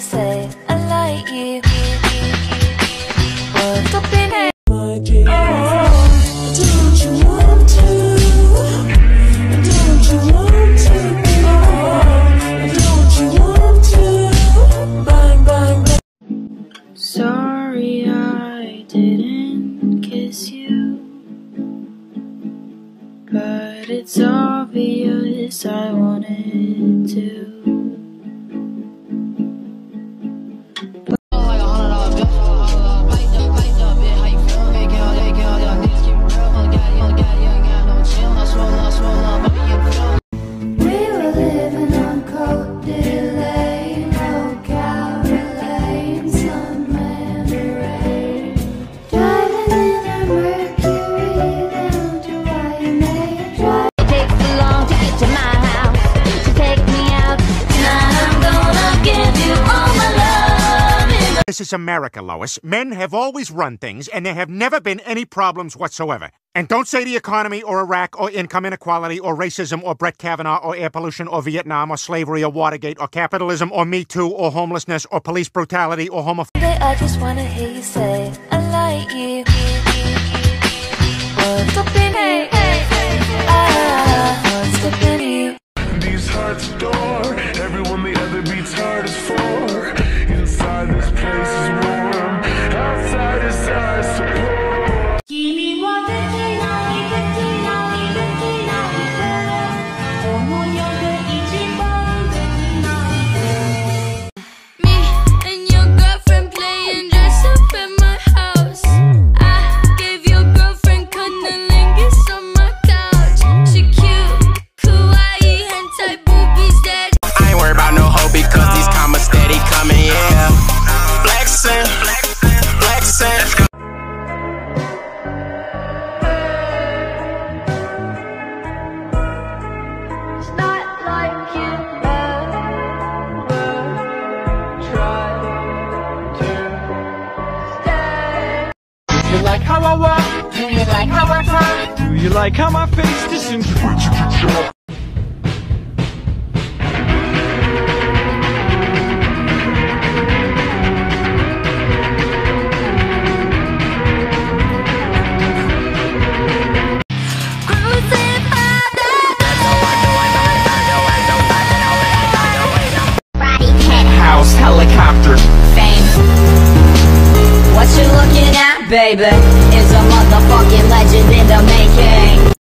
say I like you. In it? Don't you want to? Don't you want to? Don't you want to? Sorry, I didn't kiss you. But it's obvious I wanted is America, Lois. Men have always run things, and there have never been any problems whatsoever. And don't say the economy or Iraq or income inequality or racism or Brett Kavanaugh or air pollution or Vietnam or slavery or Watergate or capitalism or Me Too or homelessness or police brutality or homophobia. I just wanna hear you say I like you. What's like how I talk? Do you like how my face disintegrates? cruising Body penthouse, Helicopters. fame. What you looking at, baby? Is a motherfucking legend in the making.